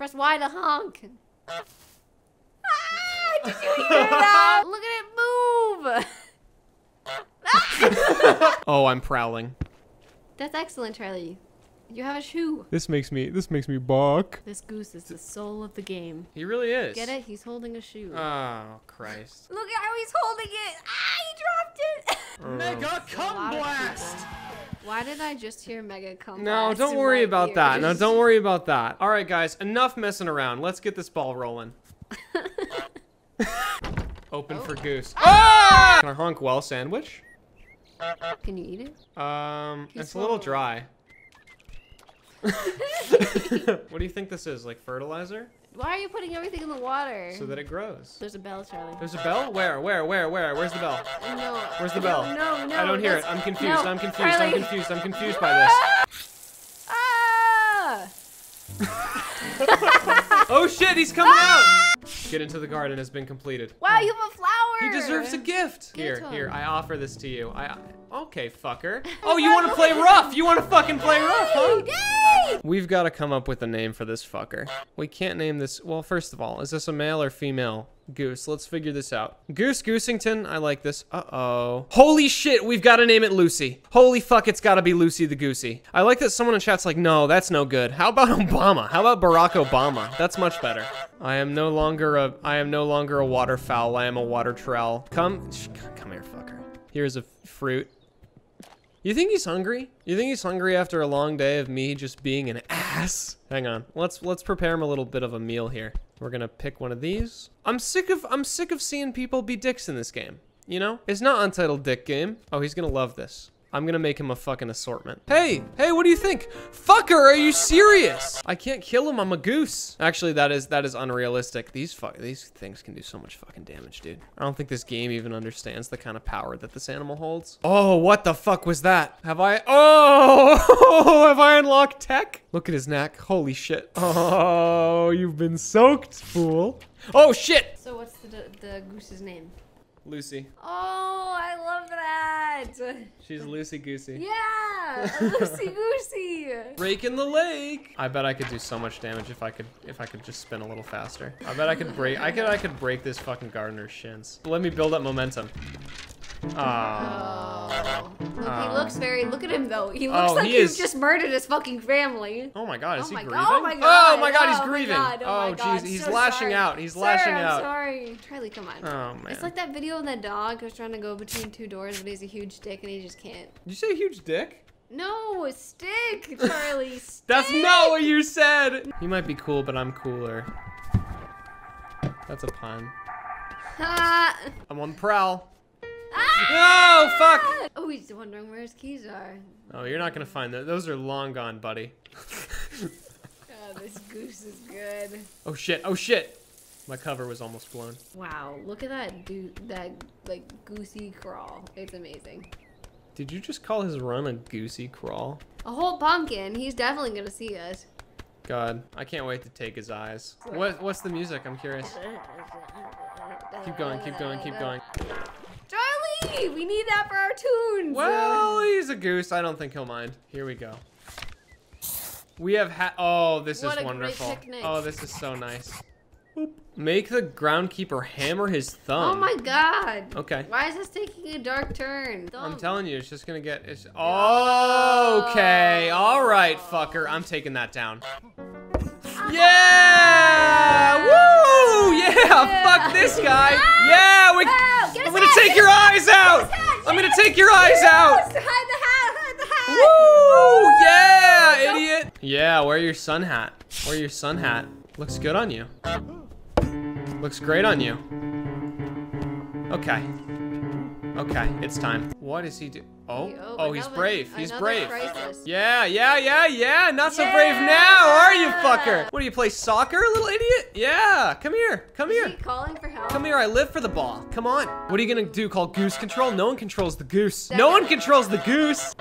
Press Y to honk. Ah, did you hear that? Look at it move. Oh, I'm prowling. That's excellent, Charlie. You have a shoe. This makes me this makes me balk. This goose is the soul of the game. He really is. Get it? He's holding a shoe. Oh Christ. Look at how he's holding it. Ah, he dropped it. Mega A cum lot of blast! Why did I just hear mega come? No, don't worry about that. No, don't worry about that. All right, guys, enough messing around. Let's get this ball rolling. Open Oh. for goose. Ah! Can I honk well sandwich? Can you eat it? Um, He's it's a little dry. what do you think this is? Like fertilizer? Why are you putting everything in the water? So that it grows. There's a bell, Charlie. There's a bell? Where? Where? Where? Where? Where's the bell? No. Where's the bell? No, no. I don't hear it. I'm confused. no, I'm confused. I'm confused. I'm confused by this. Ah! Oh shit, he's coming out! Get into the garden has been completed. Wow, you have a flower. He deserves a gift. Give it Here, here. I offer this to you. I Okay, fucker. Oh, you want to play rough? You want to fucking play rough, huh? We've got to come up with a name for this fucker. We can't name this. Well, first of all, is this a male or female goose? Let's figure this out. Goose Goosington. I like this. Uh-oh. Holy shit, we've got to name it Lucy. Holy fuck, it's got to be Lucy the Goosey. I like that someone in chat's like, no, that's no good. How about Obama? How about Barack Obama? That's much better. I am no longer a I am no longer a waterfowl. I am a water trowel. Come come here, fucker. Here's a fruit. You think he's hungry? You think he's hungry after a long day of me just being an ass? Hang on. Let's let's prepare him a little bit of a meal here. We're gonna pick one of these. I'm sick of I'm sick of seeing people be dicks in this game. You know? It's not Untitled Dick Game. Oh, he's gonna love this. I'm gonna make him a fucking assortment. Hey, hey, what do you think? Fucker, are you serious? I can't kill him. I'm a goose. Actually, that is that is unrealistic. These fuck these things can do so much fucking damage, dude. I don't think this game even understands the kind of power that this animal holds. Oh, what the fuck was that? Have I? Oh, have I unlocked tech? Look at his neck. Holy shit. Oh, you've been soaked, fool. Oh shit. So what's the the goose's name? Lucy. Oh, I love that. She's Lucy Goosey. Yeah, loosey goosey. Rake in the lake. I bet I could do so much damage if I could if I could just spin a little faster. I bet I could break I could I could break this fucking gardener's shins. Let me build up momentum. Oh, look, Oh. he looks very. Look at him though. He oh, looks Oh, like he you've is- just murdered his fucking family. Oh my god, is oh he my grieving? god! Oh my oh god! Oh my god, he's oh my grieving. God, oh, oh jeez, god, he's so lashing sorry. out. He's Sir, lashing I'm out. Sorry, Charlie, come on. Oh man. It's like that video of that dog who's trying to go between two doors, but he's a huge dick and he just can't. Did you say huge dick? No, stick, Charlie. Stick. That's not what you said. You might be cool, but I'm cooler. That's a pun. I'm on prowl. No, fuck. Oh, he's wondering where his keys are. Oh, you're not gonna find that. Those are long gone, buddy. God, this goose is good. Oh shit. Oh shit. My cover was almost blown. Wow, look at that dude, that like goosey crawl. It's amazing. Did you just call his run a goosey crawl? A whole pumpkin. He's definitely gonna see us. God, I can't wait to take his eyes. What What's the music? I'm curious. Keep going, keep going, keep going. We need that for our tunes. Well, he's a goose. I don't think he'll mind. Here we go. We have ha- Oh, this What is wonderful. Oh, this is so nice. Boop. Make the groundkeeper hammer his thumb. oh my God. Okay. Why is this taking a dark turn? I'm telling you, it's just gonna get. It's. oh, Okay. All right, fucker. I'm taking that down. Yeah! Woo! Yeah! Fuck this guy. Yeah! We. I'm gonna take your eyes out. Hide the hat. Hide the hat. Woo! Yeah, Don't- idiot. Yeah, wear your sun hat. Wear your sun hat. Looks good on you. Looks great on you. Okay. Okay, it's time. What is he do? Oh. oh, Oh, oh, he's brave. He's brave. crisis. Yeah, yeah, yeah, yeah. Not so brave now, are you, fucker? What do you play soccer, little idiot? Yeah, come here, come Is here. he calling for help? Come here, I live for the ball. Come on. What are you gonna do? Call goose control? No one controls the goose. No one controls the goose.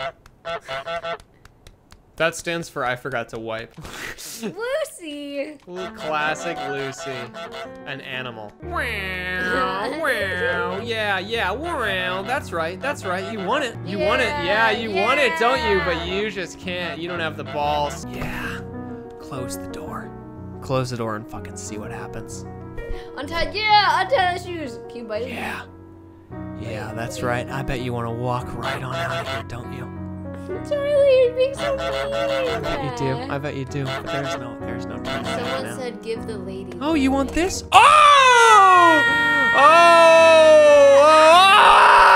That stands for I forgot to wipe. Lucy. Classic Lucy. An animal. Wow, wow. Yeah, yeah, wow. That's right, that's right. You want it. You want it. Yeah, Yeah, you want it, don't you? But you just can't. You don't have the balls. Yeah. Close the door. close the door and fucking see what happens. Untied, yeah, untie the shoes. Can you bite it? Yeah. Yeah, that's right. I bet you want to walk right on out of here, don't you? Charlie, you're being so mean. I bet you do. I bet you do. But there's no, there's no back Someone now. said give the lady. Oh, you want this? Oh! Ah! Oh!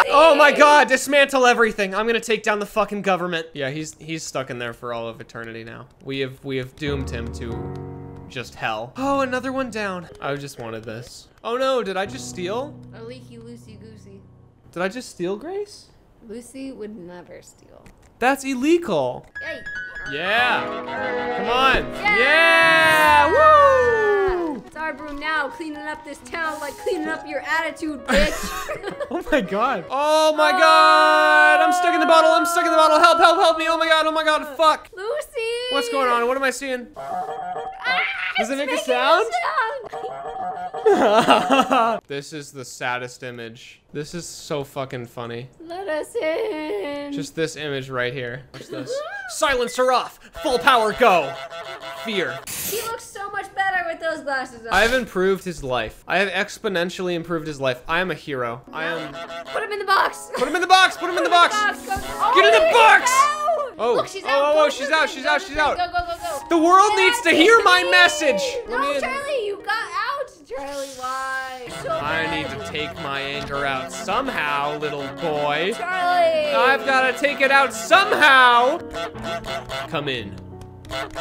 Oh! Oh my god, dismantle everything. I'm gonna take down the fucking government. Yeah, he's he's stuck in there for all of eternity now. We have we have doomed him to just hell. Oh, another one down. I just wanted this. Oh no, did I just steal? A leaky loosey goosey. Did I just steal Grace? Lucy would never steal. That's illegal. Hey. Yeah. Come on. Yeah. Woo! It's our broom now, cleaning up this town like cleaning up your attitude, bitch. Oh my god. Oh my god. I'm stuck in the bottle. I'm stuck in the bottle. Help, help, help me. Oh my god. Oh my god. Fuck. Lucy. What's going on? What am I seeing? Ah, Does it make a making sound? Sound. this is the saddest image. This is so fucking funny. Let us in. Just this image right here. What's this? Silencer off. Full power go. Fear. He looks so much better with those glasses on. I have improved his life. I have exponentially improved his life. I am a hero. I am. Put him in the box. Put him in the box. Put him in the box. Go- oh, Get in the oh, box! Oh. Look, she's Oh, out. oh, oh Go oh, to she's out, she's out, she's out. Go, go, go, go. The world Get needs to hear my Tiffany. message. Let No, me in. Charlie, you got out. Charlie, why? So I bad. need to take my anger out somehow, little boy. Charlie. I've got to take it out somehow. Come in.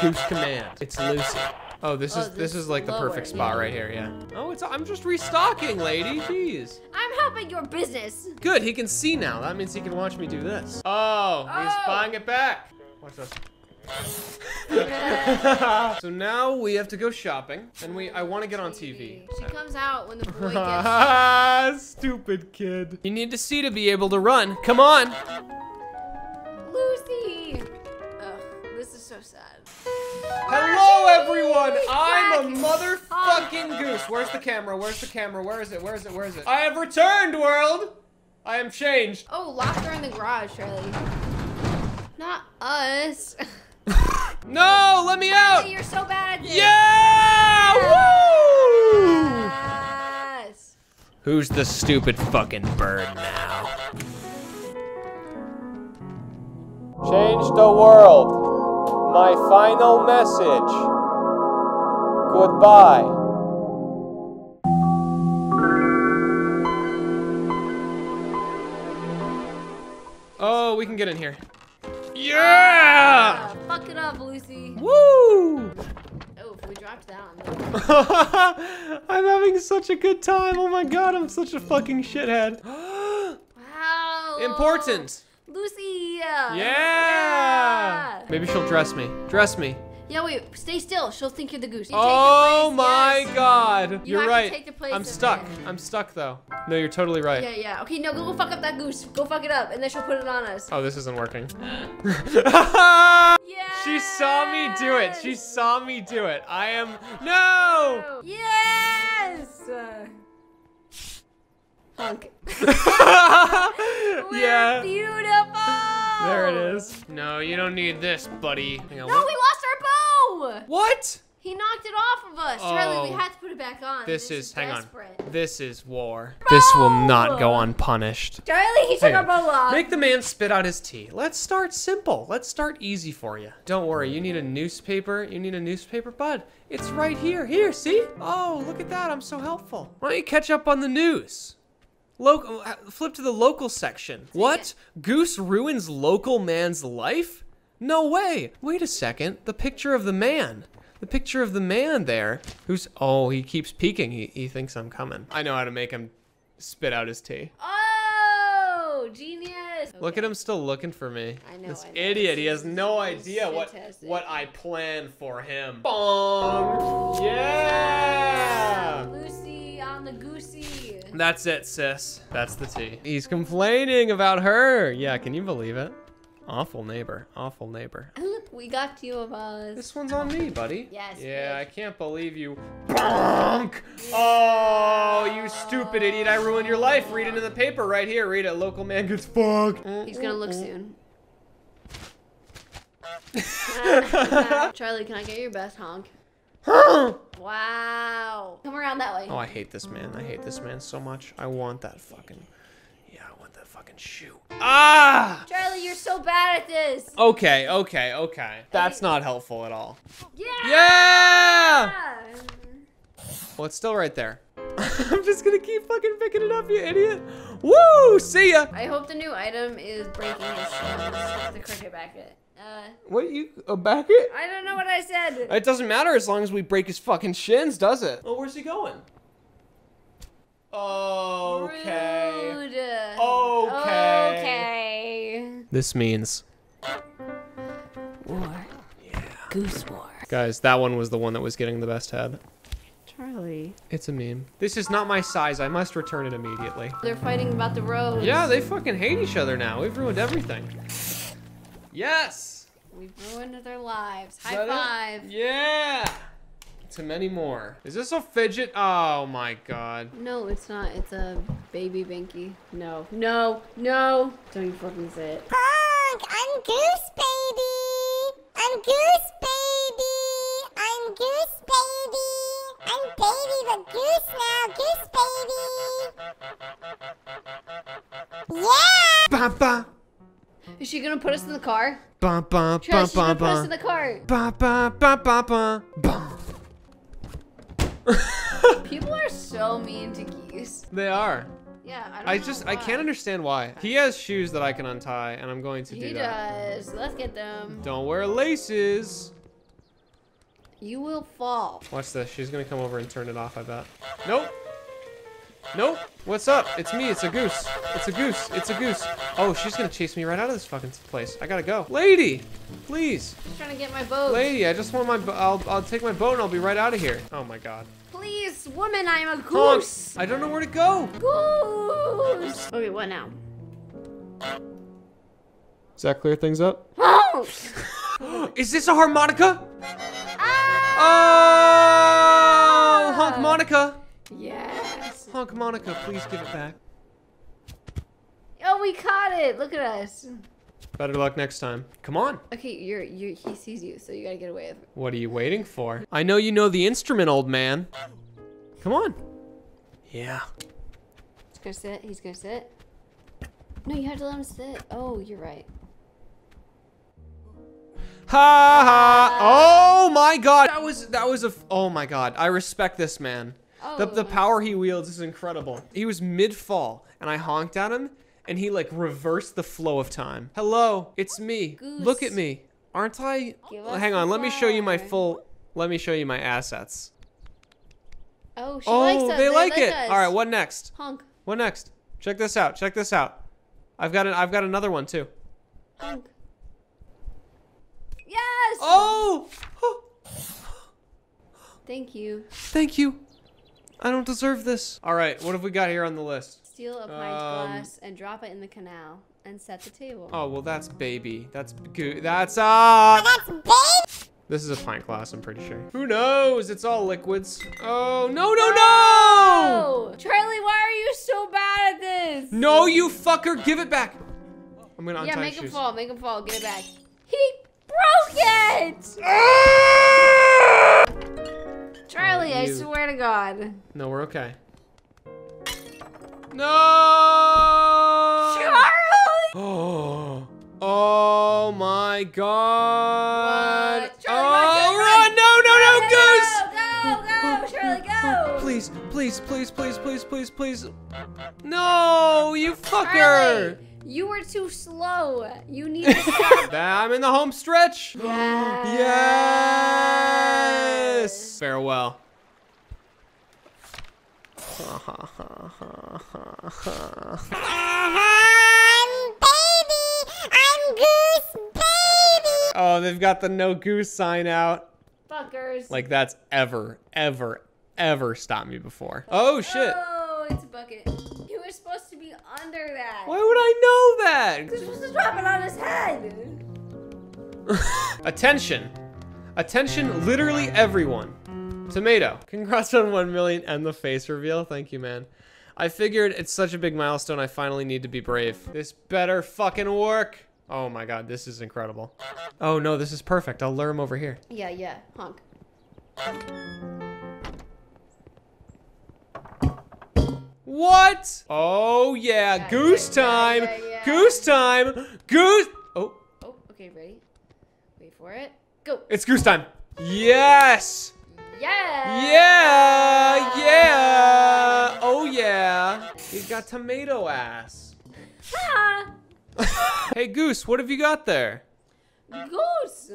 Goose command. It's Lucy. Oh, this Oh, is this this is like the lower, perfect spot yeah. right here, yeah. Oh, it's I'm just restocking, lady. Jeez. I'm helping your business. Good, he can see now. That means he can watch me do this. Oh, he's Oh. buying it back. Watch this. so now we have to go shopping, and we I want to get on TV. She comes out when the boy gets. Stupid kid. You need to see to be able to run. Come on. Lucy. Ugh, this is so sad. Hello, everyone. I'm a motherfucking goose. Where's the camera? Where's the camera? Where is it? Where is it? Where is it? I have returned, world. I am changed. Oh, locked her in the garage, Charlie. Not us. No, let me out. You're so bad at this. Yeah! Woo! Yes. Who's the stupid fucking bird now? Change the world. My final message. Goodbye. Oh, we can get in here. Yeah! Ah, fuck it up, Lucy. Woo! Oh, if we dropped down. I'm having such a good time. Oh my god, I'm such a fucking shithead. Wow. Important. Lucy. Yeah. Yeah. Maybe she'll dress me. Dress me. Yeah, wait. Stay still. She'll think you're the goose. You Oh take the oh my yes. god. You You're have to right. take the place I'm stuck. it. I'm stuck though. No, you're totally right. Yeah, yeah. Okay, no, go, go fuck up that goose. Go fuck it up, and then she'll put it on us. Oh, this isn't working. Yeah. She saw me do it. She saw me do it. I am no. Yes. Hunk. We're yeah. Beautiful. There it is. No, you don't need this, buddy. Hang on. No, what? we lost what? He knocked it off of us. Charlie, we Oh. had to put it back on. This is, hang desperate. on. This is war. This will not go unpunished. Charlie, he took our bow off. Make the man spit out his tea. Let's start simple. Let's start easy for you. Don't worry, you need a newspaper. You need a newspaper, bud. It's right here. Here, see? Oh, look at that. I'm so helpful. Why don't you catch up on the news? Local, uh, flip to the local section. What? Goose ruins local man's life? No way. Wait a second. The picture of the man. The picture of the man there, who's oh, he keeps peeking. He, he thinks I'm coming. I know how to make him spit out his tea. Oh, genius. Look at him still looking for me. I know, This I know. idiot. He has no idea what what I planned for him. Bong. Yeah. Lucy on the goosey. That's it, sis. That's the tea. He's complaining about her. Yeah, can you believe it? Awful neighbor. Awful neighbor. Look, we got two of us. This one's on me, buddy. Yes, Yeah, bitch. I can't believe you. Bonk! Oh, you stupid idiot. I ruined your life. Read it in the paper right here. Read it. Local man gets fucked. He's gonna look soon. Charlie, can I get your best honk? Wow. Come around that way. Oh, I hate this man. I hate this man so much. I want that fucking. Yeah, I want that fucking shoe. Ah! Charlie, you're so bad at this. Okay, okay, okay. That's not helpful at all. Yeah. Yeah! Well, it's still right there. I'm just gonna keep fucking picking it up, you idiot. Woo! See ya! I hope the new item is breaking his shins. The cricket bucket. Uh, What you a back it? I don't know what I said. It doesn't matter as long as we break his fucking shins, does it? Oh, where's he going? Okay. Rude. Okay. Okay. This means. War. Yeah. Goose war. Guys, that one was the one that was getting the best head. Charlie. It's a meme. This is not my size. I must return it immediately. They're fighting about the roads. Yeah, they fucking hate each other now. We've ruined everything. Yes! We've ruined their lives. High that it? five. Yeah! To many more. Is this a fidget? Oh my god. No, it's not. It's a baby Binky. No. No. No. Don't you fucking say it. Honk, I'm Goose Baby. I'm Goose Baby. I'm Goose Baby. I'm Baby the Goose now. Goose Baby. Yeah. Ba ba. Is she gonna put us in the car? Ba ba ba Charlie, she's ba gonna put us in the car. Ba ba ba ba ba. Ba. People are so mean to geese. They are. Yeah, I don't I just I can't understand why. He has shoes that I can untie, and I'm going to do He that. He does. Let's get them. Don't wear laces. You will fall. Watch this. She's gonna come over and turn it off. I bet. Nope. Nope. What's up? It's me. It's a goose. It's a goose. It's a goose. Oh, she's gonna chase me right out of this fucking place. I gotta go. Lady, please. I'm trying to get my boat. Lady, I just want my. bo- I'll I'll take my boat and I'll be right out of here. Oh my god. Please, woman, I am a Honk. goose. I don't know where to go. Goose. Okay, what now? Does that clear things up? Oh! Is this a harmonica? Ah! Oh, honk Monica. Yes. Honk Monica, please give it back. Oh, we caught it. Look at us. Better luck next time. Come on. Okay, you're you. He sees you, so you gotta get away with it. What are you waiting for? I know you know the instrument, old man. Come on. Yeah. He's gonna sit. He's gonna sit. No, you have to let him sit. Oh, you're right. Ha ha. Oh my god. That was that was a f- Oh my god. I respect this man. Oh. The the oh. power he wields is incredible. He was mid-fall and I honked at him and he like reversed the flow of time. Hello, it's me. Look at me. Aren't I Hang on, let me show you my full let me show you my assets. Oh, she oh, likes us. they like it. us. All right, what next? Honk, What next? Check this out. Check this out. I've got an, I've got another one too. honk. Yes. Oh! Thank you. Thank you. I don't deserve this. All right, what have we got here on the list? Steal a pint Um, glass and drop it in the canal and set the table. Oh, well that's baby. That's goo. That's uh That's Baby. This is a pint glass, I'm pretty sure. Who knows? It's all liquids. Oh, no, no, no! Oh, Charlie, why are you so bad at this? No, you fucker, give it back. I'm gonna Yeah, untie make shoes. him fall. Make him fall. Get it back. He broke it. Charlie, oh, I swear to God. No, we're okay. No! Charlie. Oh, oh my god. What? Charlie, oh, run, run, no, no, no, goose! Go, go, Charlie, go. Please, please, please, please, please, please, please. No, you fucker. Charlie, you were too slow. You need to stop. I'm in the home stretch. yes. Yes. Farewell. I'm Baby. I'm Goose Baby. Oh, they've got the no goose sign out. Fuckers. Like that's ever, ever, ever stopped me before. Oh shit. Oh, under that. Why would I know that? You're supposed to drop it on his head. Attention. Attention, literally everyone. Tomato. Congrats on 1 million and the face reveal. Thank you, man. I figured it's such a big milestone, I finally need to be brave. This better fucking work. Oh my god, this is incredible. Oh no, this is perfect. I'll lure him over here. Yeah, yeah. Honk. What? Oh yeah, Yeah, goose yeah, time. yeah. Goose time. Goose. Oh, Oh, okay, ready? Wait for it. Go. it's goose time. Yes. Yeah. Yeah. Yeah. Oh yeah. He's got tomato ass. Ah, Hey Goose, what have you got there? goose.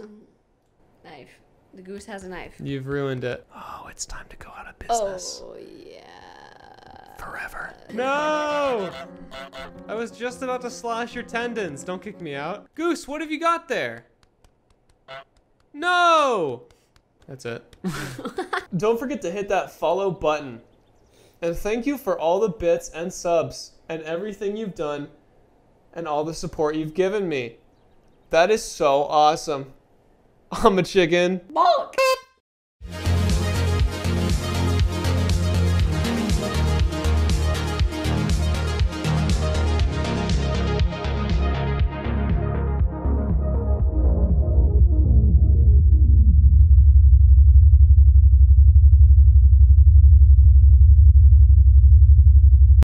Knife. The goose has a knife. You've ruined it. Oh, it's time to go out of business. Oh yeah. Forever. No! I was just about to slash your tendons. Don't kick me out. Goose, what have you got there? No! That's it. Don't forget to hit that follow button. And thank you for all the bits and subs and everything you've done and all the support you've given me. That is so awesome. I'm a chicken. Bonk.